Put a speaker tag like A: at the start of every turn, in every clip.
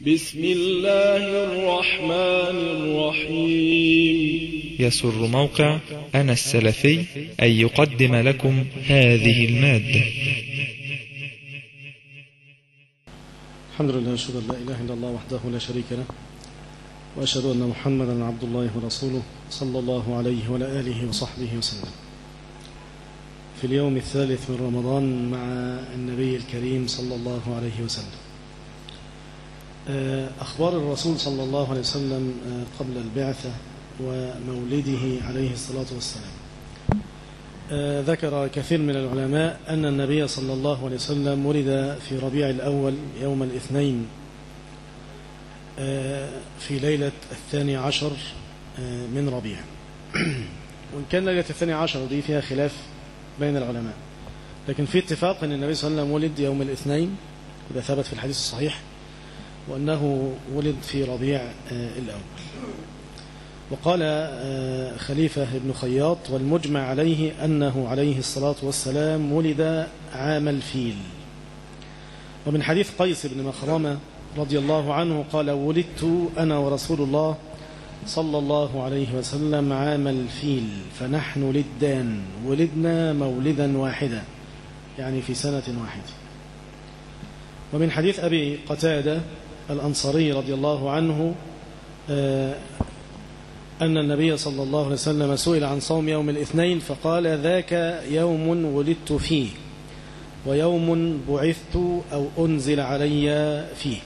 A: بسم الله الرحمن الرحيم.
B: يسر موقع أنا السلفي أن يقدم لكم هذه المادة.
C: الحمد لله أشهد أن لا إله إلا الله وحده لا شريك له وأشهد أن محمدا عبد الله ورسوله صلى الله عليه وعلى آله وصحبه وسلم. في اليوم الثالث من رمضان مع النبي الكريم صلى الله عليه وسلم. أخبار الرسول صلى الله عليه وسلم قبل البعثة ومولده عليه الصلاة والسلام. ذكر كثير من العلماء أن النبي صلى الله عليه وسلم ولد في ربيع الأول يوم الاثنين في ليلة الثاني عشر من ربيع. وإن كان ليلة الثاني عشر دي فيها خلاف بين العلماء لكن في اتفاق أن النبي صلى الله عليه وسلم ولد يوم الاثنين وده ثبت في الحديث الصحيح. وأنه ولد في ربيع الأول. وقال خليفة ابن خياط والمجمع عليه أنه عليه الصلاة والسلام ولد عام الفيل. ومن حديث قيس بن مخرمة رضي الله عنه قال ولدت أنا ورسول الله صلى الله عليه وسلم عام الفيل فنحن لدان ولدنا مولدا واحدا يعني في سنة واحدة. ومن حديث أبي قتادة الأنصاري رضي الله عنه أن النبي صلى الله عليه وسلم سئل عن صوم يوم الاثنين فقال ذاك يوم ولدت فيه ويوم بعثت أو أنزل علي فيه.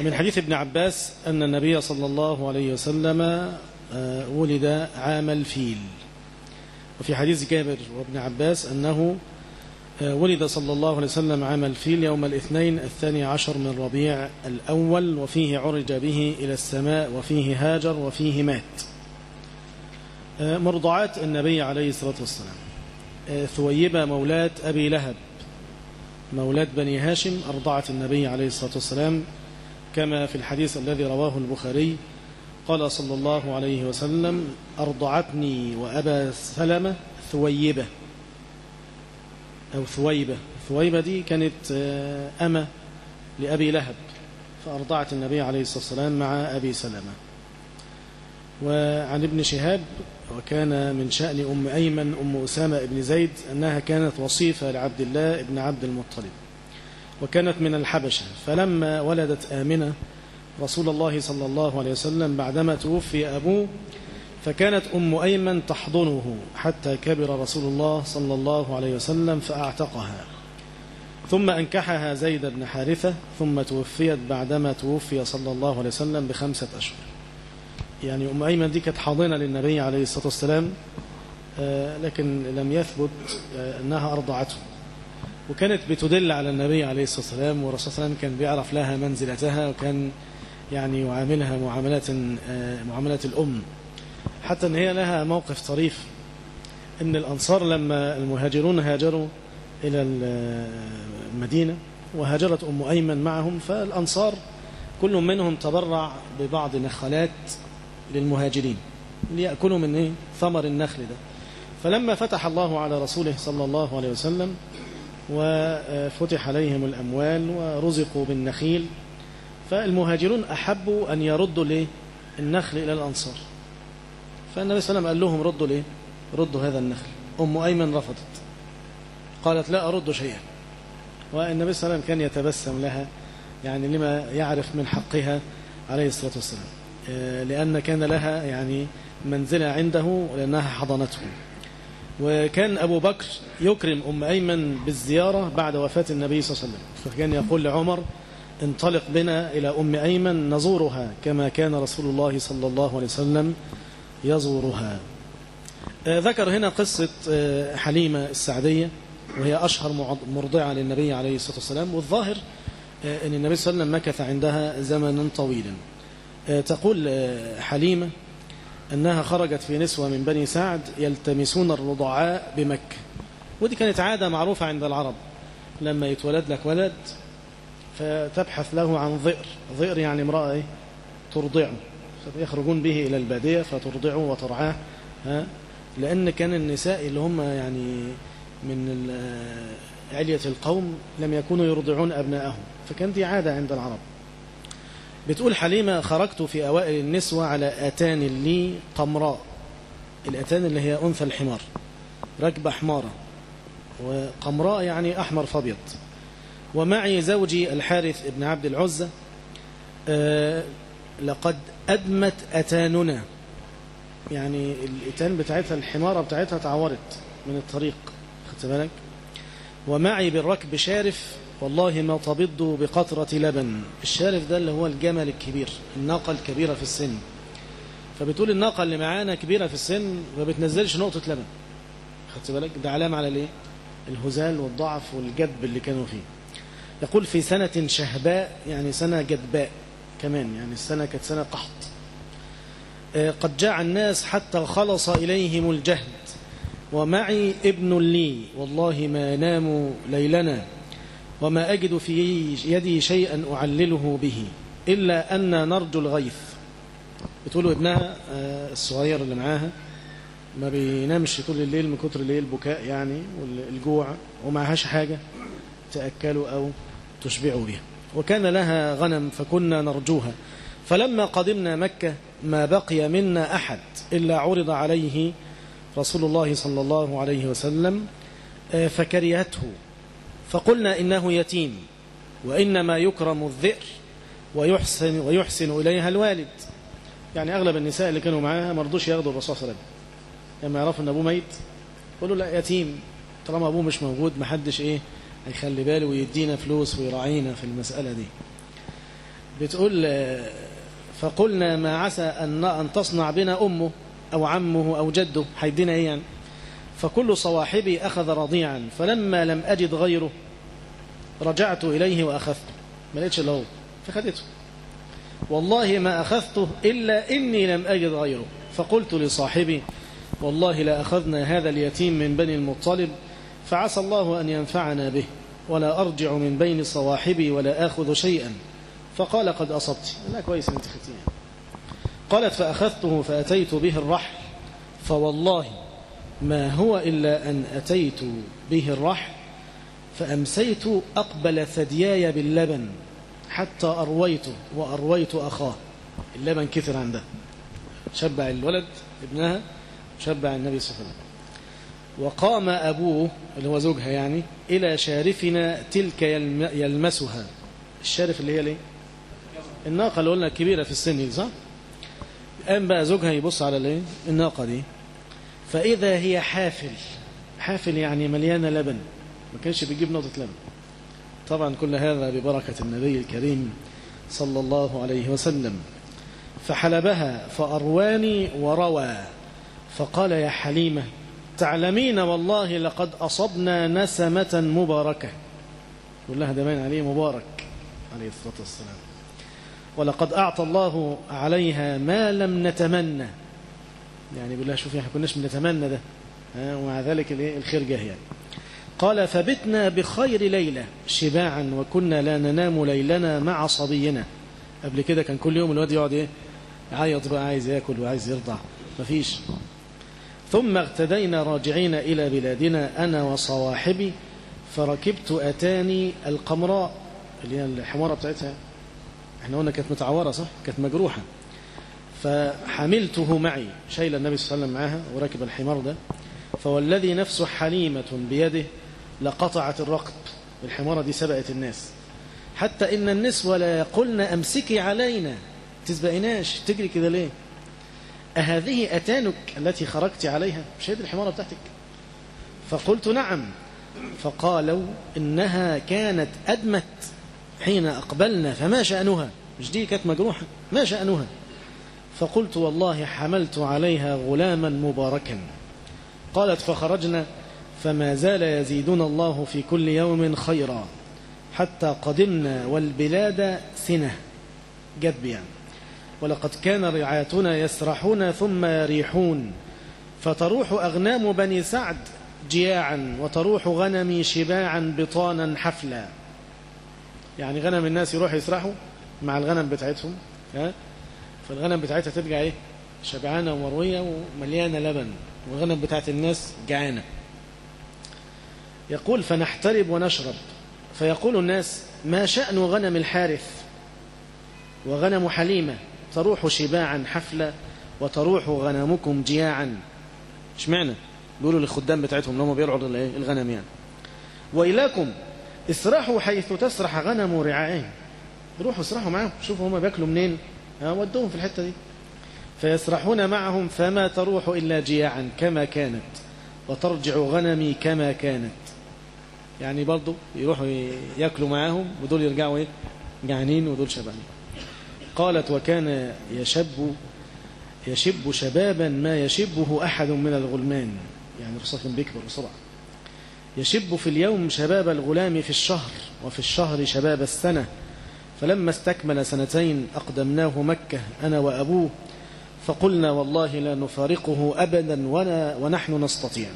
C: ومن حديث ابن عباس أن النبي صلى الله عليه وسلم ولد عام الفيل. وفي حديث جابر وابن عباس أنه ولد صلى الله عليه وسلم عام الفيل يوم الاثنين الثاني عشر من ربيع الأول وفيه عرج به إلى السماء وفيه هاجر وفيه مات. مرضعات النبي عليه الصلاة والسلام. ثويبة مولاة أبي لهب مولاة بني هاشم أرضعت النبي عليه الصلاة والسلام. كما في الحديث الذي رواه البخاري قال صلى الله عليه وسلم أرضعتني وأبا سلمة ثويبة. أو ثويبة. ثويبة دي كانت أمة لأبي لهب فأرضعت النبي عليه الصلاة والسلام مع أبي سلمة. وعن ابن شهاب وكان من شأن أم أيمن أم أسامة بن زيد أنها كانت وصيفة لعبد الله بن عبد المطلب وكانت من الحبشة. فلما ولدت آمنة رسول الله صلى الله عليه وسلم بعدما توفي أبوه فكانت أم أيمن تحضنه حتى كبر رسول الله صلى الله عليه وسلم فأعتقها. ثم أنكحها زيد بن حارثة ثم توفيت بعدما توفي صلى الله عليه وسلم بخمسة أشهر. يعني أم أيمن دي كانت حاضنة للنبي عليه الصلاة والسلام لكن لم يثبت أنها أرضعته. وكانت بتدل على النبي عليه الصلاة والسلام والرسول صلى الله عليه وسلم كان بيعرف لها منزلتها وكان يعني يعاملها معاملات معاملة الأم. حتى أن هي لها موقف طريف أن الأنصار لما المهاجرون هاجروا إلى المدينة وهاجرت أم أيمن معهم فالأنصار كل منهم تبرع ببعض نخلات للمهاجرين ليأكلوا من إيه؟ ثمر النخل ده. فلما فتح الله على رسوله صلى الله عليه وسلم وفتح عليهم الأموال ورزقوا بالنخيل فالمهاجرون أحبوا أن يردوا النخل إلى الأنصار. فالنبي صلى الله عليه وسلم قال لهم ردوا ليه ردوا هذا النخل. أم أيمن رفضت. قالت لا أرد شيئا. والنبي صلى الله عليه وسلم كان يتبسم لها يعني لما يعرف من حقها عليه الصلاة والسلام. لأن كان لها يعني منزلة عنده لأنها حضنته. وكان أبو بكر يكرم أم أيمن بالزيارة بعد وفاة النبي صلى الله عليه وسلم. فكان يقول لعمر انطلق بنا إلى أم أيمن نزورها كما كان رسول الله صلى الله عليه وسلم يزورها. ذكر هنا قصة حليمة السعدية وهي أشهر مرضعة للنبي عليه الصلاة والسلام والظاهر أن النبي صلى الله عليه وسلم مكث عندها زمنا طويلا. تقول حليمة أنها خرجت في نسوة من بني سعد يلتمسون الرضعاء بمكة. ودي كانت عادة معروفة عند العرب. لما يتولد لك ولد فتبحث له عن ظئر ظئر يعني امرأة ترضعه. يخرجون به إلى البادية فترضعه وترعاه ها؟ لأن كان النساء اللي هم يعني من علية القوم لم يكونوا يرضعون أبناءهم فكان دي عادة عند العرب. بتقول حليمة خرجت في أوائل النسوة على أتان لي قمراء الأتان اللي هي أنثى الحمار ركب حمارة وقمراء يعني أحمر فابيض. ومعي زوجي الحارث ابن عبد العزة أه لقد أدمت أتاننا. يعني الإتان بتاعتها الحمارة بتاعتها تعورت من الطريق خدت بالك؟ ومعي بالركب شارف والله ما تبض بقطرة لبن. الشارف ده اللي هو الجمل الكبير الناقة الكبيرة في السن. فبتقول الناقة اللي معانا كبيرة في السن ما بتنزلش نقطة لبن. خدت بالك؟ ده علامة على الإيه؟ الهزال والضعف والجدب اللي كانوا فيه. يقول في سنة شهباء يعني سنة جدباء كمان يعني السنة كانت سنة قحط. قد جاء الناس حتى خلص إليهم الجهد. ومعي ابن لي والله ما نام ليلنا وما أجد في يدي شيئا أعلله به إلا أن نرجو الغيث. بتقولوا ابنها الصغير اللي معاها ما بينامش طول الليل من كتر الليل بكاء يعني والجوع ومعهاش حاجة تأكلوا أو تشبعوا بها وكان لها غنم فكنا نرجوها. فلما قدمنا مكة ما بقي منا أحد إلا عرض عليه رسول الله صلى الله عليه وسلم فكرهته. فقلنا إنه يتيم وإنما يكرم الذئر ويحسن, ويحسن إليها الوالد. يعني أغلب النساء اللي كانوا معاها ما رضوش ياخدوا الرسول صلى الله عليه وسلم. لما يعرفوا أن أبوه ميت. قالوا لا يتيم. طالما أبوه مش موجود محدش إيه هيخلي باله ويدينا فلوس ويراعينا في المسألة دي. بتقول فقلنا ما عسى أن أن تصنع بنا أمه أو عمه أو جده هيدينا إيه يعني؟ فكل صواحبي أخذ رضيعا فلما لم أجد غيره رجعت إليه وأخذته. ما لقيتش إلا هو فخدته والله ما أخذته إلا إني لم أجد غيره. فقلت لصاحبي والله لا أخذنا هذا اليتيم من بني المطلب فعسى الله أن ينفعنا به ولا أرجع من بين صواحبي ولا آخذ شيئا. فقال قد أصبت. لا كويس أنت ختيها قالت فأخذته فأتيت به الرحل. فوالله ما هو إلا أن أتيت به الرحل فأمسيت أقبل ثدياي باللبن حتى أرويته وأرويت أخاه. اللبن كثر عنده. شبع الولد ابنها شبع النبي صلى الله عليه وسلم. وقام أبوه اللي هو زوجها يعني إلى شارفنا تلك يلمسها. الشارف اللي هي ليه؟ الناقة اللي قلنا الكبيرة في السن دي صح؟ قام بقى زوجها يبص على الايه الناقة دي. فإذا هي حافل حافل يعني مليانة لبن. ما كانش بيجيب نقطة لبن. طبعا كل هذا ببركة النبي الكريم صلى الله عليه وسلم. فحلبها فأرواني وروى. فقال يا حليمة تعلمين والله لقد أصبنا نسمة مباركة. يقول لها ده باين عليه مبارك عليه الصلاة والسلام. ولقد أعطى الله عليها ما لم نتمنى. يعني يقول لها شوفي إحنا كناش بنتمنى ده. ومع ذلك الخير جه يعني. قال فبتنا بخير ليلة شباعا وكنا لا ننام ليلنا مع صبينا. قبل كده كان كل يوم الواد يقعد إيه يعيط بقى عايز ياكل وعايز يرضع. مفيش. ثم اغتدينا راجعين إلى بلادنا أنا وصواحبي فركبت أتاني القمراء اللي هي الحمارة بتاعتها. إحنا قلنا كانت متعورة صح؟ كانت مجروحة. فحملته معي شايل النبي صلى الله عليه وسلم معاها وركب الحمار ده. فوالذي نفس حليمة بيده لقطعت الرقب. الحمارة دي سبقت الناس. حتى إن النسوة لا يقولن أمسكي علينا. تسبقيناش. تجري كده ليه؟ أهذه أتانك التي خرجت عليها؟ مش هذه الحمارة بتاعتك. فقلت نعم. فقالوا إنها كانت أدمت حين أقبلنا فما شأنها؟ مش دي كانت مجروحة؟ ما شأنها؟ فقلت والله حملت عليها غلاما مباركا. قالت فخرجنا فما زال يزيدنا الله في كل يوم خيرا حتى قدمنا والبلاد سنة. جدب يعني ولقد كان رعاتنا يسرحون ثم يريحون. فتروح أغنام بني سعد جياعا وتروح غنمي شباعا بطانا حفلا. يعني غنم الناس يروح يسرحوا مع الغنم بتاعتهم فالغنم بتاعتها ترجع إيه؟ شبعانة ومروية ومليانة لبن والغنم بتاعت الناس جعانة. يقول فنحترب ونشرب فيقول الناس ما شأن غنم الحارث وغنم حليمة تروح شباعا حفلة وتروح غنمكم جياعا. اشمعنى بيقولوا للخدام بتاعتهم ان هم بيرعوا الغنم يعني. وإلاكم اسرحوا حيث تسرح غنم رعائهم. روحوا اسرحوا معاهم شوفوا هم بياكلوا منين. ودوهم في الحتة دي. فيسرحون معهم فما تروح إلا جياعا كما كانت وترجع غنمي كما كانت. يعني برضو يروحوا ياكلوا معاهم ودول يرجعوا إيه؟ جعانين ودول شبعانين قالت وكان يشب يشب شبابا ما يشبه أحد من الغلمان. يعني الرسول كان بيكبر بسرعة. يشب في اليوم شباب الغلام في الشهر وفي الشهر شباب السنة. فلما استكمل سنتين أقدمناه مكة أنا وأبوه. فقلنا والله لا نفارقه أبدا ولا ونحن نستطيع.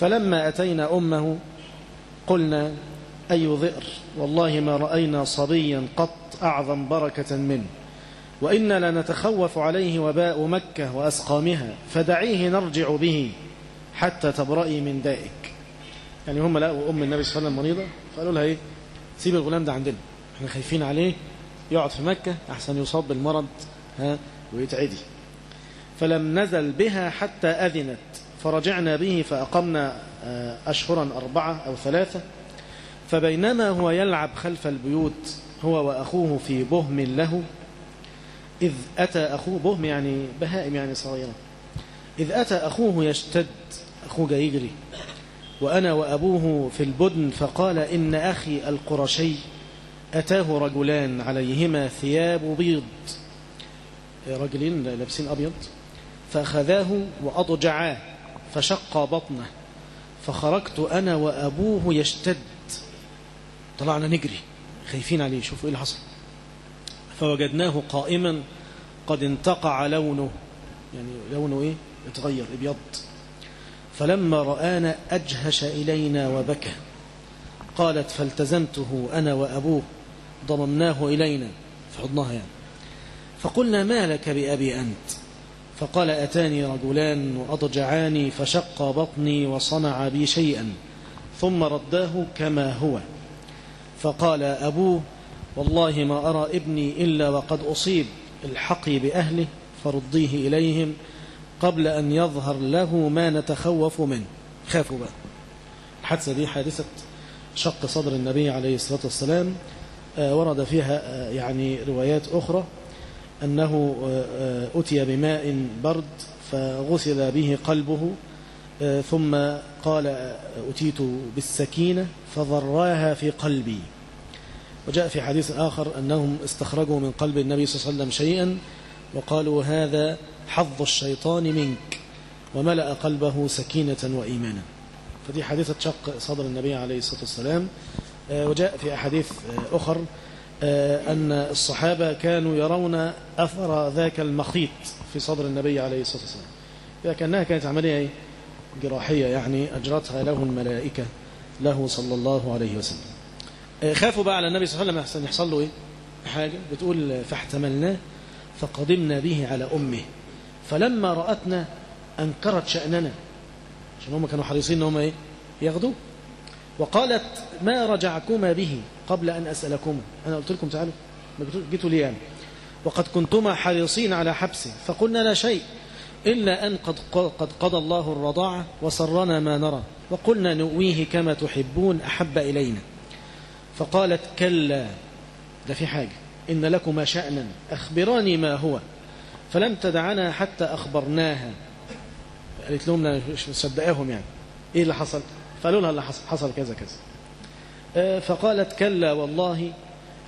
C: فلما أتينا أمه قلنا أي ذئر والله ما رأينا صبيا قط أعظم بركة منه. وإنا لنتخوف عليه وباء مكة وأسقامها فدعيه نرجع به حتى تبرئي من دائك. يعني هم لقوا أم النبي صلى الله عليه وسلم مريضة فقالوا لها إيه؟ سيب الغلام ده عندنا. إحنا خايفين عليه يقعد في مكة أحسن يصاب بالمرض ها ويتعدي. فلم نزل بها حتى أذنت فرجعنا به فأقمنا أشهرا أربعة أو ثلاثة. فبينما هو يلعب خلف البيوت هو وأخوه في بهم له إذ أتى أخوه بهم يعني بهائم يعني صغيرة إذ أتى أخوه يشتد أخوه يجري وأنا وأبوه في البدن فقال إن أخي القرشي أتاه رجلان عليهما ثياب بيض رجلين لابسين أبيض فأخذاه وأضجعاه فشق بطنه فخرجت أنا وأبوه يشتد طلعنا نجري. خايفين عليه. شوفوا إيه اللي حصل. فوجدناه قائما قد انتقع لونه. يعني لونه إيه؟ اتغير أبيض. فلما رآنا أجهش إلينا وبكى. قالت فالتزمته أنا وأبوه. ضممناه إلينا. في حضنها يعني. فقلنا ما لك بأبي أنت؟ فقال أتاني رجلان وأضجعاني فشق بطني وصنع بي شيئا. ثم رداه كما هو. فقال أبوه والله ما أرى ابني إلا وقد أصيب الحقي بأهله فرديه إليهم قبل أن يظهر له ما نتخوف منه. خافوا بقى. الحادثة دي حادثة شق صدر النبي عليه الصلاة والسلام ورد فيها يعني روايات أخرى أنه أتي بماء برد فغسل به قلبه ثم قال أتيت بالسكينة فضراها في قلبي. وجاء في حديث آخر أنهم استخرجوا من قلب النبي صلى الله عليه وسلم شيئا وقالوا هذا حظ الشيطان منك وملأ قلبه سكينة وإيمانا. فدي حادثة شق صدر النبي عليه الصلاة والسلام. وجاء في أحاديث أخر أن الصحابة كانوا يرون أثر ذاك المخيط في صدر النبي عليه الصلاة والسلام. لكنها كانت عملية جراحية يعني أجرتها له الملائكة له صلى الله عليه وسلم. خافوا بقى على النبي صلى الله عليه وسلم. يحصل له إيه؟ حاجة. بتقول فاحتملناه فقدمنا به على أمه. فلما رأتنا أنكرت شأننا. عشان هم كانوا حريصين أنهم إيه؟ ياخدوه. وقالت ما رجعكما به قبل أن أسألكما أنا قلت لكم تعالوا. ما جيتوا لي يعني. وقد كنتما حريصين على حبسه. فقلنا لا شيء. إلا أن قد, قد قضى الله الرضاعة وسرنا ما نرى وقلنا نؤويه كما تحبون أحب إلينا. فقالت كلا. ده في حاجة. إن لكما شأنا. أخبراني ما هو. فلم تدعنا حتى أخبرناها. قالت لهم مش مصدقاهم يعني. إيه اللي حصل؟ فقالوا لها اللي حصل, حصل كذا كذا. فقالت كلا والله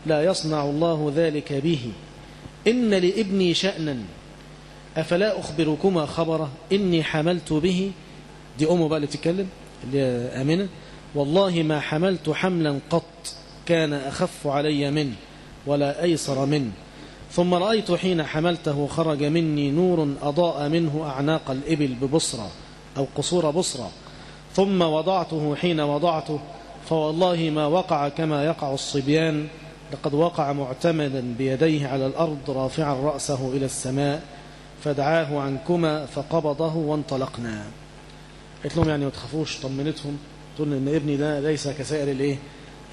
C: لا يصنع الله ذلك به. إن لابني شأنا. أفلا أخبركما خبره إني حملت به؟ دي أمه بقى اللي تتكلم اللي آمنة. والله ما حملت حملا قط كان أخف علي منه ولا أيسر منه ثم رأيت حين حملته خرج مني نور أضاء منه أعناق الإبل ببصرة أو قصور بصرة. ثم وضعته حين وضعته فوالله ما وقع كما يقع الصبيان. لقد وقع معتمدا بيديه على الأرض رافعا رأسه إلى السماء. فدعاه عنكما فقبضه وانطلقنا. قلت لهم يعني ما تخافوش طمنتهم. تقول إن ابني ده ليس كسائر الإيه؟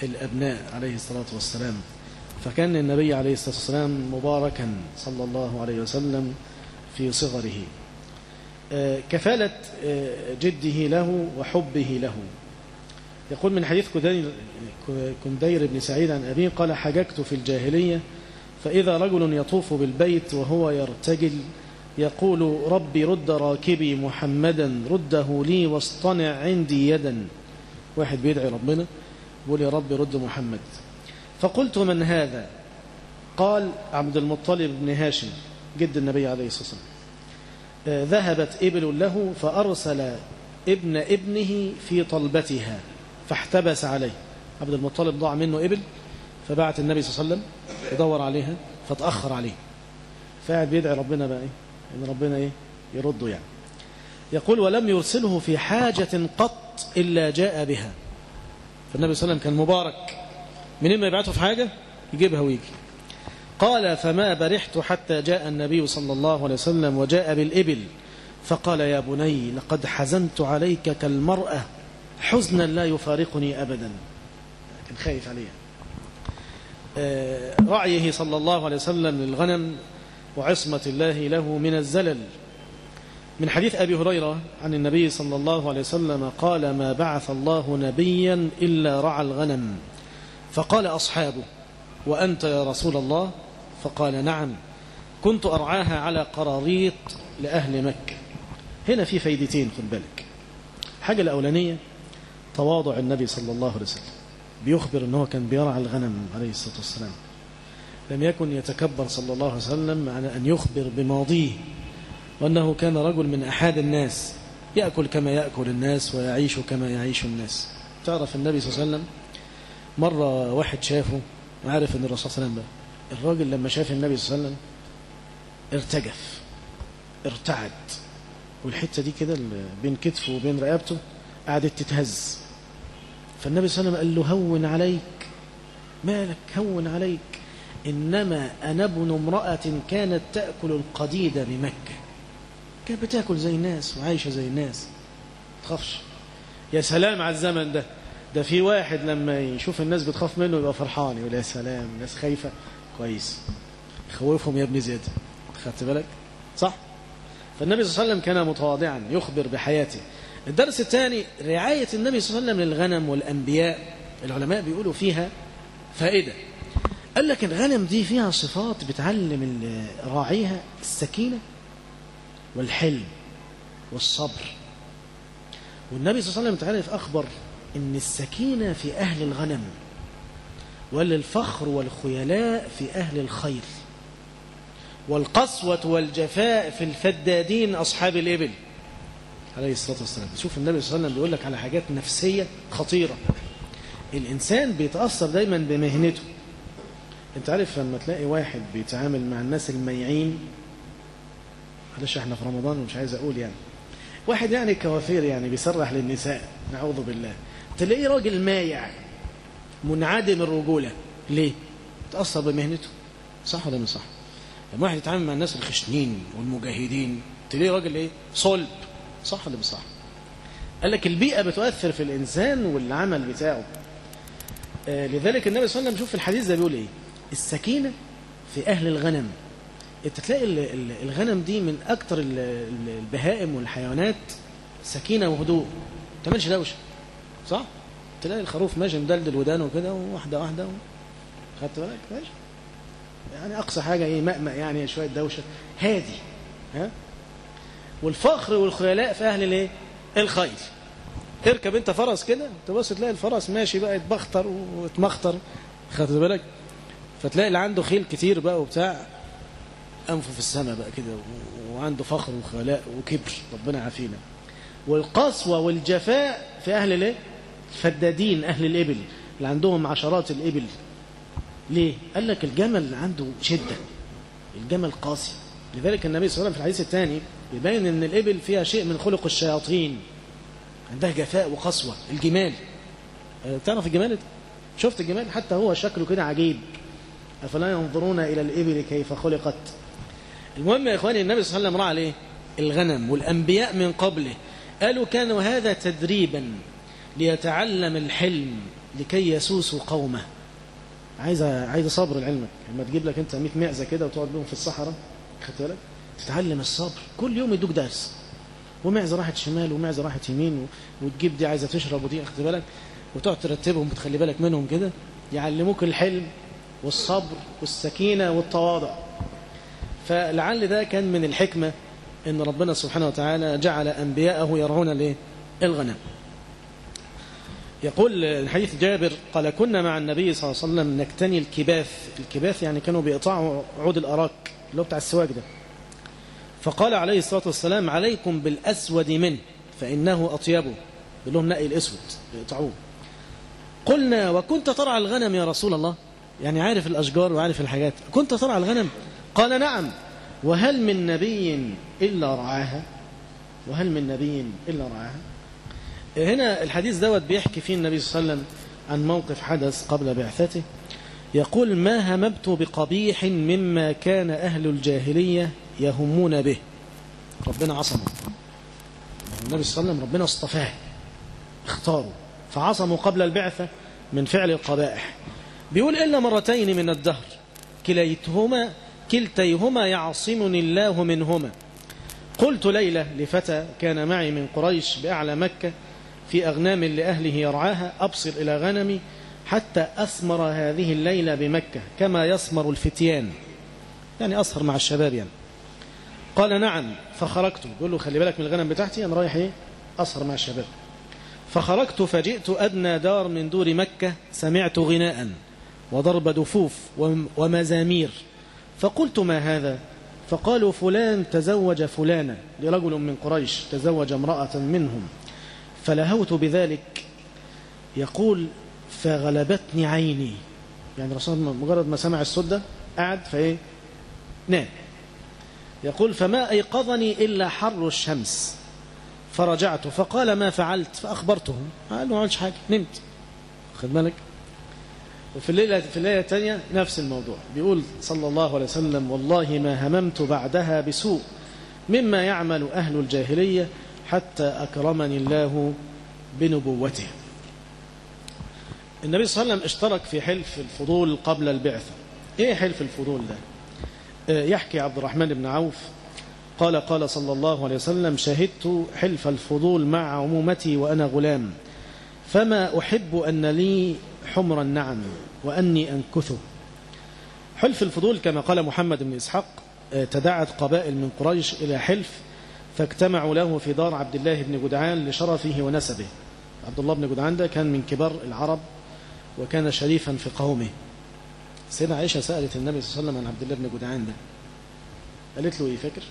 C: الأبناء عليه الصلاة والسلام. فكان النبي عليه الصلاة والسلام مباركا صلى الله عليه وسلم في صغره. آه، كفالة آه، جده له وحبه له. يقول من حديث كندير بن سعيد عن أبيه قال حججت في الجاهلية فإذا رجل يطوف بالبيت وهو يرتجل يقول ربي رد راكبي محمدا رده لي واصطنع عندي يدا. واحد بيدعي ربنا يقول يا رب رد محمد. فقلت من هذا؟ قال عبد المطلب بن هاشم جد النبي عليه الصلاة والسلام. آه، ذهبت إبل له فأرسل ابن ابنه في طلبتها فاحتبس عليه. عبد المطلب ضاع منه إبل فبعت النبي صلى الله عليه وسلم يدور عليها فتأخر عليه. فقعد بيدعي ربنا بقى إيه؟ إن ربنا إيه؟ يرده يعني. يقول ولم يرسله في حاجة قط إلا جاء بها. فالنبي صلى الله عليه وسلم كان مبارك. منين ما يبعته في حاجة؟ يجيبها ويجي. قال فما برحت حتى جاء النبي صلى الله عليه وسلم وجاء بالإبل. فقال يا بني لقد حزنت عليك كالمرأة حزنا لا يفارقني أبدا. كان خايف عليها. آه، رعيه صلى الله عليه وسلم للغنم وعصمة الله له من الزلل. من حديث أبي هريرة عن النبي صلى الله عليه وسلم قال ما بعث الله نبيا إلا رعى الغنم. فقال أصحابه وأنت يا رسول الله؟ فقال نعم كنت أرعاها على قراريط لأهل مكة. هنا في فايدتين خد بالك. حاجة الأولانية تواضع النبي صلى الله عليه وسلم. بيخبر أنه كان بيرعى الغنم عليه الصلاة والسلام. لم يكن يتكبر صلى الله عليه وسلم على أن يخبر بماضيه وأنه كان رجل من أحد الناس يأكل كما يأكل الناس ويعيش كما يعيش الناس. تعرف النبي صلى الله عليه وسلم مرة واحد شافه وعارف أن الرسول صلى الله عليه وسلم الراجل لما شاف النبي صلى الله عليه وسلم ارتجف ارتعد. والحتة دي كده بين كتفه وبين رقبته قعدت تتهز. فالنبي صلى الله عليه وسلم قال له هون عليك مالك هون عليك؟ إنما أنا ابن امرأة كانت تأكل القديد بمكة. كانت بتأكل زي الناس وعايشة زي الناس. تخافش. يا سلام على الزمن ده. ده في واحد لما يشوف الناس بتخاف منه يبقى فرحان يقول يا سلام الناس خايفة. كويس. خوفهم يا ابن زيد. خدت بالك؟ صح؟ فالنبي صلى الله عليه وسلم كان متواضعا يخبر بحياته. الدرس الثاني رعاية النبي صلى الله عليه وسلم للغنم والأنبياء. العلماء بيقولوا فيها فائدة. قال لك الغنم دي فيها صفات بتعلم راعيها السكينة والحلم والصبر. والنبي صلى الله عليه وسلم تعرف أخبر إن السكينة في أهل الغنم وللفخر والخيلاء في أهل الخير والقسوة والجفاء في الفدادين أصحاب الإبل. عليه الصلاة والسلام. شوف النبي صلى الله عليه وسلم بيقول لك على حاجات نفسية خطيرة. الإنسان بيتأثر دايما بمهنته. انت عارف لما تلاقي واحد بيتعامل مع الناس الميعين معلش إحنا في رمضان ومش عايز أقول يعني واحد يعني كوافير يعني بيسرح للنساء نعوذ بالله تلاقيه راجل مايع منعدم الرجولة ليه؟ تأثر بمهنته صح ولا مش صح؟ لما واحد يتعامل مع الناس الخشنين والمجاهدين تلاقيه راجل إيه؟ صلب صح ولا مش صح؟ قال لك البيئة بتؤثر في الإنسان والعمل بتاعه آه لذلك النبي صلى الله عليه وسلم شوف الحديث ده بيقول إيه؟ السكينة في أهل الغنم. أنت تلاقي الغنم دي من أكتر البهائم والحيوانات سكينة وهدوء. ما تعملش دوشة صح؟ تلاقي الخروف ماشي مدلدل ودانه كده واحدة واحدة خدت بالك؟ ماشي. يعني أقصى حاجة إيه؟ مأمأ يعني شوية دوشة. هادي ها؟ والفخر والخيلاء في أهل الإيه؟ الخيل. اركب أنت فرس كده تبص تلاقي الفرس ماشي بقى يتبختر ويتمخطر خدت بالك؟ فتلاقي اللي عنده خيل كتير بقى وبتاع أنفه في السماء بقى كده وعنده فخر وخلاء وكبر ربنا عافينا والقسوة والجفاء في أهل الإيه؟ الفدادين أهل الإبل اللي عندهم عشرات الإبل. ليه؟ قال لك الجمل عنده شدة الجمل قاسي لذلك النبي صلى الله عليه وسلم في الحديث الثاني يبين أن الإبل فيها شيء من خلق الشياطين. عندها جفاء وقسوة الجمال. تعرف الجمال؟ شفت الجمال؟ حتى هو شكله كده عجيب. أفلا ينظرون إلى الإبل كيف خلقت؟ المهم يا إخواني النبي صلى الله عليه وسلم رأى عليه الغنم والأنبياء من قبله. قالوا كانوا هذا تدريبا ليتعلم الحلم لكي يسوس قومه. عايزه عايزه صبر لعلمك. لما تجيب لك أنت 100 معزه كده وتقعد بهم في الصحراء خدت بالك تتعلم الصبر. كل يوم يدوك درس. ومعزة راحت شمال ومعزة راحت يمين. وتجيب دي عايزة تشرب ودي خدت بالك؟ وتقعد ترتبهم وتخلي بالك منهم كده. يعلموك الحلم. والصبر والسكينة والتواضع. فلعل ده كان من الحكمة إن ربنا سبحانه وتعالى جعل أنبياءه يرعون الغنم. يقول الحديث جابر قال كنا مع النبي صلى الله عليه وسلم نكتني الكباث الكباث يعني كانوا بيقطعوا عود الأراك اللي هو بتاع السواك ده. فقال عليه الصلاة والسلام عليكم بالأسود منه فإنه أطيبه لهم نقي الأسود بيقطعوه. قلنا وكنت ترعى الغنم يا رسول الله؟ يعني عارف الأشجار وعارف الحاجات. كنت ترعى الغنم؟ قال نعم. وهل من نبي إلا رعاها؟ وهل من نبي إلا رعاها؟ هنا الحديث دوت بيحكي فيه النبي صلى الله عليه وسلم عن موقف حدث قبل بعثته. يقول ما هممت بقبيح مما كان أهل الجاهلية يهمون به. ربنا عصمه. النبي صلى الله عليه وسلم ربنا اصطفاه. اختاره. فعصموا قبل البعثة من فعل القبائح. بيقول إلا مرتين من الدهر كليتهما كلتيهما يعصمني الله منهما. قلت ليلة لفتى كان معي من قريش بأعلى مكة في أغنام لأهله يرعاها أبصر إلى غنمي حتى أثمر هذه الليلة بمكة كما يثمر الفتيان. يعني أسهر مع الشباب يعني. قال نعم فخرجت. يقول له خلي بالك من الغنم بتاعتي أنا رايح إيه؟ أسهر مع الشباب. فخرجت فجئت أدنى دار من دور مكة سمعت غناء. وضرب دفوف ومزامير. فقلت ما هذا؟ فقالوا فلان تزوج فلانا. لرجل من قريش تزوج امرأة منهم. فلهوت بذلك. يقول فغلبتني عيني. يعني رسول الله مجرد ما سمع ده قعد فايه نام. يقول فما أيقظني إلا حر الشمس. فرجعت فقال ما فعلت؟ فأخبرته. قال ما عملش حاجة. نمت. خد بالك؟ وفي الليلة في الليلة الثانية نفس الموضوع. بيقول صلى الله عليه وسلم والله ما هممت بعدها بسوء مما يعمل أهل الجاهلية حتى أكرمني الله بنبوته النبي صلى الله عليه وسلم اشترك في حلف الفضول قبل البعثة. إيه حلف الفضول ده؟ يحكي عبد الرحمن بن عوف قال قال صلى الله عليه وسلم شهدت حلف الفضول مع عمومتي وأنا غلام فما أحب أن لي حمر النعم وأني أنكثه حلف الفضول كما قال محمد بن إسحاق تداعت قبائل من قريش إلى حلف فاجتمعوا له في دار عبد الله بن جدعان لشرفه ونسبه. عبد الله بن جدعان ده كان من كبار العرب وكان شريفا في قومه. سيدة عائشة سألت النبي صلى الله عليه وسلم عن عبد الله بن جدعان ده. قالت له إيه فاكر؟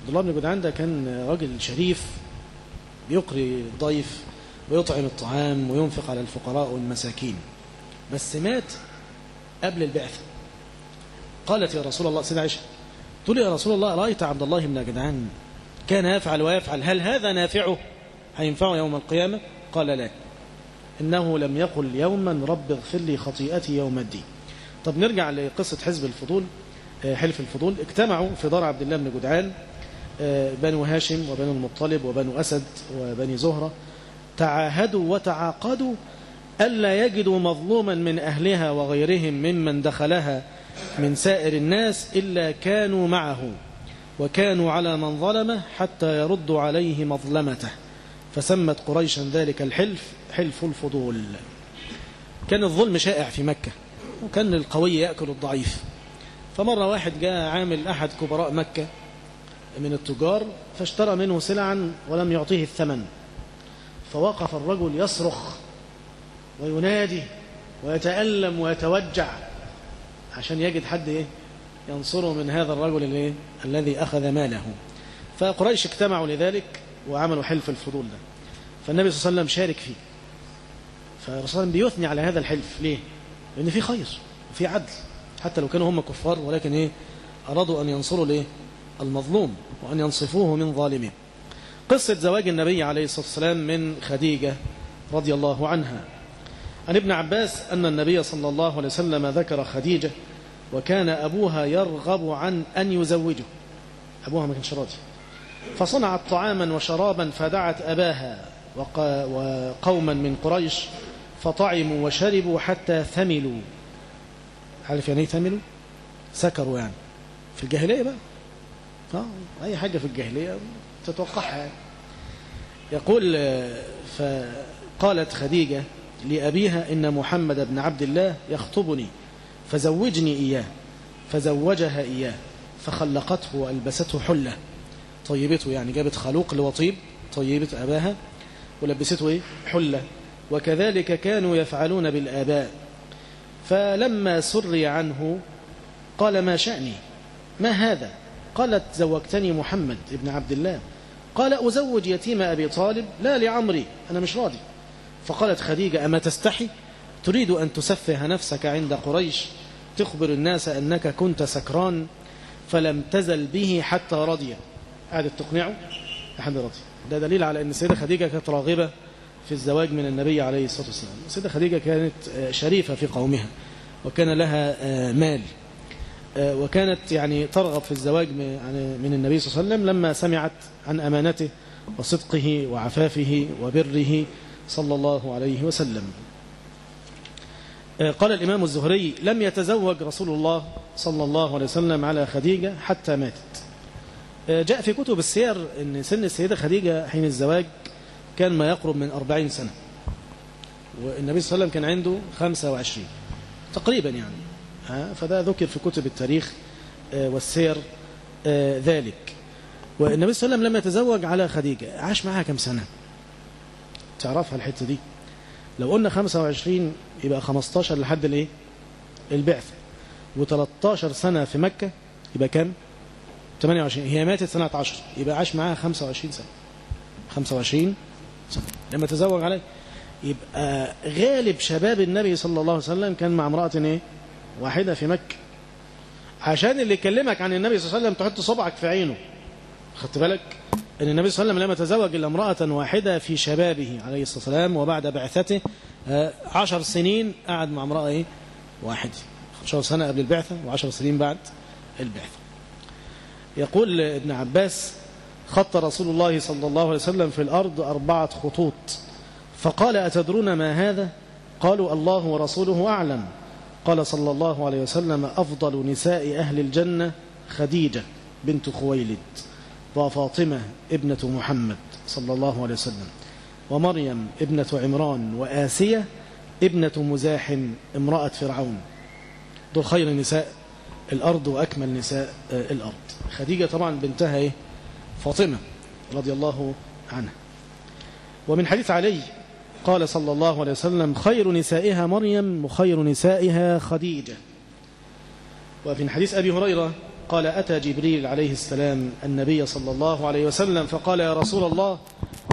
C: عبد الله بن جدعان ده كان راجل شريف بيقري الضيف ويطعم الطعام وينفق على الفقراء والمساكين. بس مات قبل البعثة. قالت يا رسول الله سيدة عائشة تقول يا رسول الله رأيت عبد الله بن جدعان كان يفعل ويفعل هل هذا نافعه؟ هينفعه يوم القيامة؟ قال لا. إنه لم يقل يوما رب اغفر لي خطيئتي يوم الدين. طب نرجع لقصة حزب الفضول حلف الفضول. اجتمعوا في دار عبد الله بن جدعان بنو هاشم وبنو المطلب وبنو أسد وبني زهرة. تعاهدوا وتعاقدوا ألا يجدوا مظلوما من أهلها وغيرهم ممن دخلها من سائر الناس إلا كانوا معه وكانوا على من ظلمه حتى يردوا عليه مظلمته. فسمت قريشا ذلك الحلف حلف الفضول. كان الظلم شائع في مكة وكان القوي يأكل الضعيف. فمرة واحد جاء عامل أحد كبراء مكة من التجار فاشترى منه سلعا ولم يعطيه الثمن. فوقف الرجل يصرخ وينادي ويتألم ويتوجع عشان يجد حد إيه؟ ينصره من هذا الرجل اللي الذي أخذ ماله. فقريش اجتمعوا لذلك وعملوا حلف الفضول ده. فالنبي صلى الله عليه وسلم شارك فيه. فالرسول صلى الله عليه وسلم بيثني على هذا الحلف. ليه؟ لأن في خير وفي عدل. حتى لو كانوا هم كفار ولكن إيه؟ أرادوا أن ينصروا ليه المظلوم وأن ينصفوه من ظالمه قصة زواج النبي عليه الصلاة والسلام من خديجة رضي الله عنها. عن ابن عباس أن النبي صلى الله عليه وسلم ذكر خديجة وكان أبوها يرغب عن أن يزوجه. أبوها ما كانش راضي. فصنعت طعاما وشرابا فدعت أباها وقوما من قريش فطعموا وشربوا حتى ثملوا. عارف يعني إيه ثملوا؟ سكروا يعني. في الجاهلية بقى. آه أي حاجة في الجاهلية. تتوقعها. يقول فقالت خديجة لأبيها إن محمد بن عبد الله يخطبني فزوجني إياه فزوجها إياه فخلقته وألبسته حلة. طيبته يعني جابت خلوق لوطيب طيبة أباها ولبسته إيه؟ حلة. وكذلك كانوا يفعلون بالآباء. فلما سري عنه قال ما شأني؟ ما هذا؟ قالت زوجتني محمد ابن عبد الله. قال أزوج يتيم أبي طالب لا لعمري أنا مش راضي. فقالت خديجة أما تستحي؟ تريد أن تسفه نفسك عند قريش تخبر الناس أنك كنت سكران فلم تزل به حتى رضي. قعدت تقنعه لحد رضي ده دليل على أن السيدة خديجة كانت راغبة في الزواج من النبي عليه الصلاة والسلام. السيدة خديجة كانت شريفة في قومها وكان لها مال. وكانت يعني ترغب في الزواج من النبي صلى الله عليه وسلم لما سمعت عن أمانته وصدقه وعفافه وبره صلى الله عليه وسلم. قال الإمام الزهري لم يتزوج رسول الله صلى الله عليه وسلم على خديجة حتى ماتت. جاء في كتب السير أن سن السيدة خديجة حين الزواج كان ما يقرب من أربعين سنة والنبي صلى الله عليه وسلم كان عنده خمسة وعشرين تقريبا يعني. فده ذكر في كتب التاريخ والسير ذلك. والنبي صلى الله عليه وسلم لما يتزوج على خديجة. عاش معها كم سنة؟ تعرفها الحتة دي؟ لو قلنا 25 يبقى 15 لحد الايه؟ البعثة. و13 سنة في مكة يبقى كام 28 هي ماتت سنة 10 يبقى عاش معاها 25 سنة. 25 سنة. لما تزوج عليه يبقى غالب شباب النبي صلى الله عليه وسلم كان مع امرأة إيه؟ واحدة في مكة. عشان اللي يكلمك عن النبي صلى الله عليه وسلم تحط صبعك في عينه. خدت بالك؟ إن النبي صلى الله عليه وسلم لما تزوج إلا امرأة واحدة في شبابه عليه الصلاة والسلام وبعد بعثته عشر سنين قعد مع امرأة إيه؟ واحدة. عشر سنة قبل البعثة وعشر سنين بعد البعثة. يقول ابن عباس خط رسول الله صلى الله عليه وسلم في الأرض أربعة خطوط. فقال أتدرون ما هذا؟ قالوا الله ورسوله أعلم. قال صلى الله عليه وسلم أفضل نساء أهل الجنة خديجة بنت خويلد وفاطمة ابنة محمد صلى الله عليه وسلم ومريم ابنة عمران وآسية ابنة مزاحم امرأة فرعون. دول خير نساء الأرض وأكمل نساء الأرض. خديجة طبعا بنتها إيه؟ فاطمة رضي الله عنها. ومن حديث علي قال صلى الله عليه وسلم خير نسائها مريم وخير نسائها خديجة. وفي حديث أبي هريرة قال أتى جبريل عليه السلام النبي صلى الله عليه وسلم فقال يا رسول الله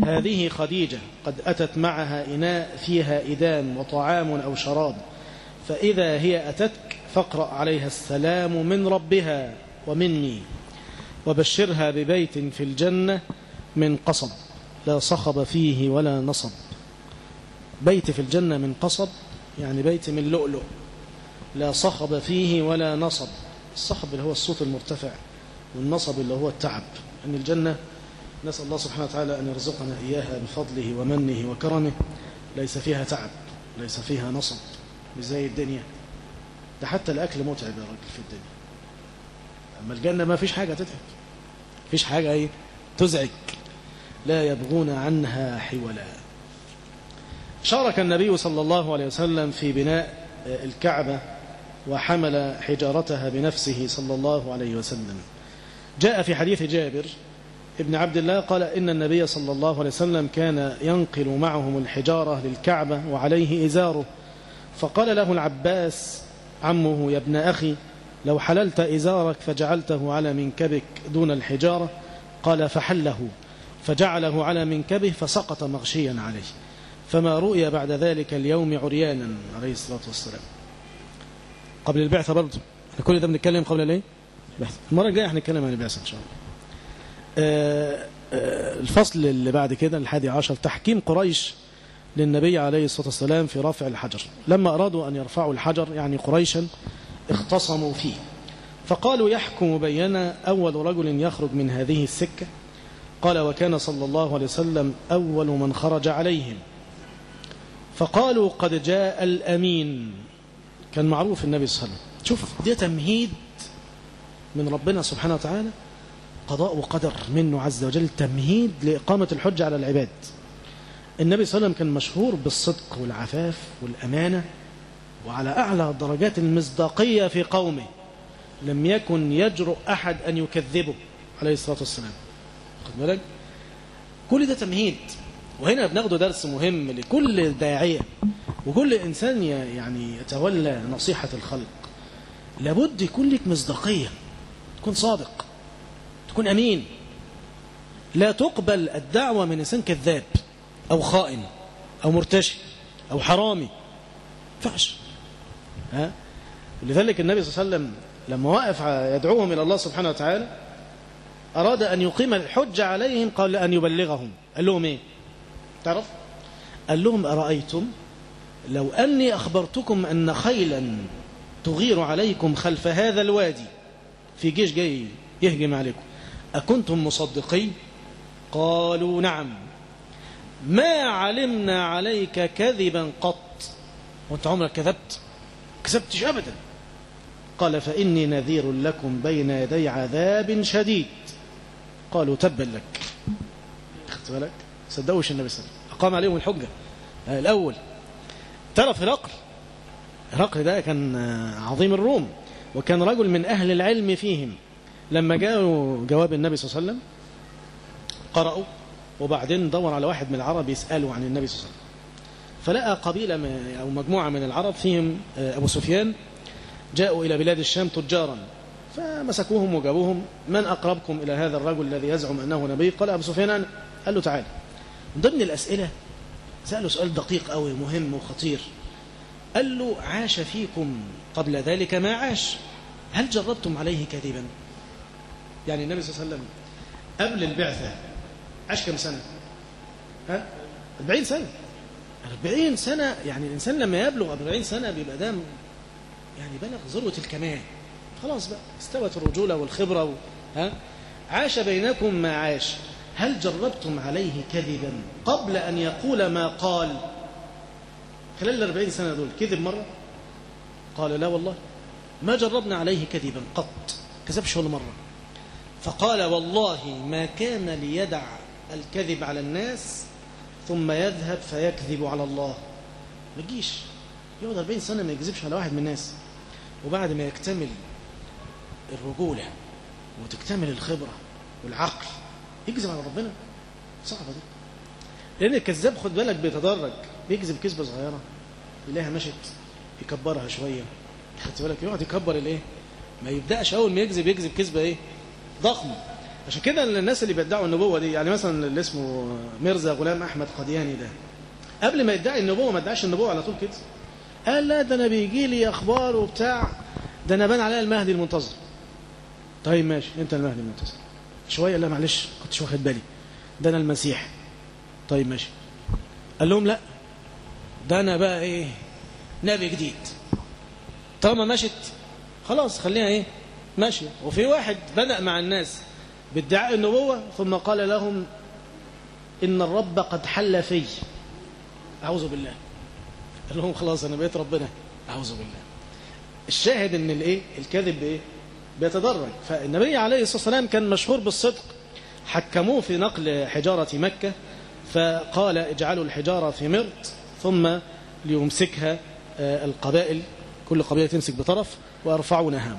C: هذه خديجة قد أتت معها إناء فيها إدام وطعام أو شراب فإذا هي أتتك فاقرأ عليها السلام من ربها ومني وبشرها ببيت في الجنة من قصب لا صخب فيه ولا نصب. بيت في الجنة من قصب يعني بيت من لؤلؤ لا صخب فيه ولا نصب. الصخب اللي هو الصوت المرتفع والنصب اللي هو التعب أن الجنة نسأل الله سبحانه وتعالى أن يرزقنا إياها بفضله ومنه وكرمه. ليس فيها تعب ليس فيها نصب زي الدنيا. ده حتى الأكل متعب يا راجل في الدنيا. أما الجنة ما فيش حاجة تتعب فيش حاجة إيه؟ تزعج. لا يبغون عنها حولا. شارك النبي صلى الله عليه وسلم في بناء الكعبة وحمل حجارتها بنفسه صلى الله عليه وسلم. جاء في حديث جابر ابن عبد الله قال إن النبي صلى الله عليه وسلم كان ينقل معهم الحجارة للكعبة وعليه إزاره. فقال له العباس عمه يا ابن أخي لو حللت إزارك فجعلته على منكبك دون الحجارة. قال فحله. فجعله على منكبه فسقط مغشيا عليه. فما رؤي بعد ذلك اليوم عريانا عليه الصلاة والسلام. قبل البعثة برضه إحنا كل ده بنتكلم قبل الإيه؟ البعثة. المرة الجاية هنتكلم عن البعثة إن شاء الله. آه آه الفصل اللي بعد كده الحادي عشر تحكيم قريش للنبي عليه الصلاة والسلام في رفع الحجر. لما أرادوا أن يرفعوا الحجر يعني قريشا اختصموا فيه. فقالوا يحكم بينا أول رجل يخرج من هذه السكة. قال وكان صلى الله عليه وسلم أول من خرج عليهم. فقالوا قد جاء الأمين. كان معروف النبي صلى الله عليه وسلم. شوف ده تمهيد من ربنا سبحانه وتعالى. قضاء وقدر منه عز وجل تمهيد لإقامة الحجة على العباد. النبي صلى الله عليه وسلم كان مشهور بالصدق والعفاف والأمانة وعلى أعلى درجات المصداقية في قومه. لم يكن يجرؤ أحد أن يكذبه عليه الصلاة والسلام. خد بالك؟ كل ده تمهيد. وهنا بناخده درس مهم لكل داعية وكل إنسان يعني يتولى نصيحة الخلق. لابد يكون لك مصداقية تكون صادق تكون أمين. لا تقبل الدعوة من إنسان كذاب أو خائن أو مرتشي أو حرامي. فعش ها؟ ولذلك النبي صلى الله عليه وسلم لما وقف يدعوهم إلى الله سبحانه وتعالى أراد أن يقيم الحجة عليهم قال أن يبلغهم. قال لهم إيه؟ تعرف قال لهم أرأيتم؟ لو أني أخبرتكم أن خيلا تغير عليكم خلف هذا الوادي في جيش جاي يهجم عليكم أكنتم مصدقين؟ قالوا نعم. ما علمنا عليك كذبا قط. وأنت عمرك كذبت؟ كذبتش أبدا. قال فإني نذير لكم بين يدي عذاب شديد. قالوا تبا لك. خدت بالك؟ صدقوش النبي صلى الله عليه وسلم. أقام عليهم الحجة. الأول. ترى هرقل هرقل ده كان عظيم الروم. وكان رجل من أهل العلم فيهم. لما جاءوا جواب النبي صلى الله عليه وسلم قرأوا. وبعدين دور على واحد من العرب يسألوا عن النبي صلى الله عليه وسلم. فلقى قبيلة أو مجموعة من العرب فيهم أبو سفيان. جاءوا إلى بلاد الشام تجارا. فمسكوهم وجابوهم. من أقربكم إلى هذا الرجل الذي يزعم أنه نبي؟ قال أبو سفيان قال له تعالى من ضمن الأسئلة سأله سؤال دقيق أوي مهم وخطير. قال له عاش فيكم قبل ذلك ما عاش؟ هل جربتم عليه كذبا يعني النبي صلى الله عليه وسلم قبل البعثة عاش كم سنة؟ ها؟ 40 سنة. 40 سنة يعني الإنسان لما يبلغ 40 سنة بيبقى ده يعني بلغ ذروة الكمال. خلاص بقى استوت الرجولة والخبرة و... ها؟ عاش بينكم ما عاش. هل جربتم عليه كذبا قبل أن يقول ما قال؟ خلال الأربعين سنة دول كذب مرة؟ قال لا والله ما جربنا عليه كذبا قط كذبش ولا مرة. فقال والله ما كان ليدع الكذب على الناس ثم يذهب فيكذب على الله. ما تجيش يقعد 40 سنة ما يكذبش على واحد من الناس. وبعد ما يكتمل الرجولة وتكتمل الخبرة والعقل يكذب على ربنا. صعبة دي. لأن الكذاب خد بالك بيتدرج بيكذب كذبة صغيرة. يلاقيها مشت يكبرها شوية. خدت بالك؟ يقعد يكبر الإيه؟ ما يبدأش أول ما يكذب يكذب كذبة إيه؟ ضخمة. عشان كده الناس اللي بيدعوا النبوة دي يعني مثلا اللي اسمه ميرزا غلام أحمد قدياني ده قبل ما يدعي النبوة ما ادعاش النبوة على طول كده. قال لا ده أنا بيجي لي أخبار وبتاع ده أنا بان عليا المهدي المنتظر. طيب ماشي أنت المهدي المنتظر. شوية؟ لا معلش كنتش واخد بالي. ده أنا المسيح. طيب ماشي. قال لهم لا. ده أنا بقى إيه؟ نبي جديد. طالما مشت خلاص خليها إيه؟ ماشية. وفي واحد بدأ مع الناس بادعاء النبوة ثم قال لهم إن الرب قد حل في. أعوذ بالله. قال لهم خلاص أنا بقيت ربنا. أعوذ بالله. الشاهد إن الإيه؟ الكذب بإيه؟ بيتدرج فالنبي عليه الصلاة والسلام كان مشهور بالصدق. حكموه في نقل حجارة مكة فقال اجعلوا الحجارة في مرط ثم ليمسكها القبائل كل قبيلة تمسك بطرف ويرفعونها.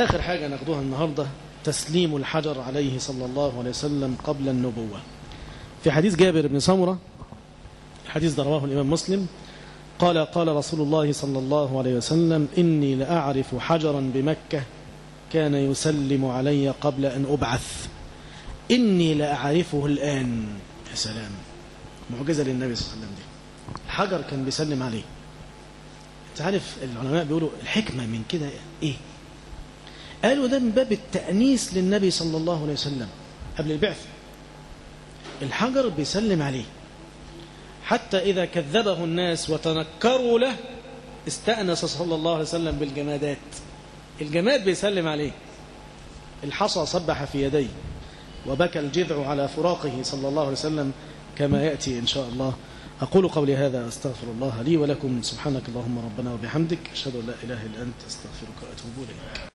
C: آخر حاجة ناخدوها النهارده تسليم الحجر عليه صلى الله عليه وسلم قبل النبوة. في حديث جابر بن سمرة الحديث ده رواه الإمام مسلم قال قال رسول الله صلى الله عليه وسلم إني لأعرف حجرا بمكة كان يسلم علي قبل أن أبعث. إني لأعرفه الآن. يا سلام. معجزة للنبي صلى الله عليه وسلم دي. الحجر كان بيسلم عليه. انت عارف العلماء بيقولوا الحكمة من كده إيه؟ قالوا ده من باب التأنيس للنبي صلى الله عليه وسلم قبل البعث. الحجر بيسلم عليه. حتى إذا كذبه الناس وتنكروا له استأنس صلى الله عليه وسلم بالجمادات. الجماد بيسلم عليه. الحصى صبح في يديه وبكى الجذع على فراقه صلى الله عليه وسلم كما يأتي إن شاء الله. أقول قولي هذا أستغفر الله لي ولكم. سبحانك اللهم ربنا وبحمدك أشهد أن لا إله إلا أنت أستغفرك وأتوب إليك.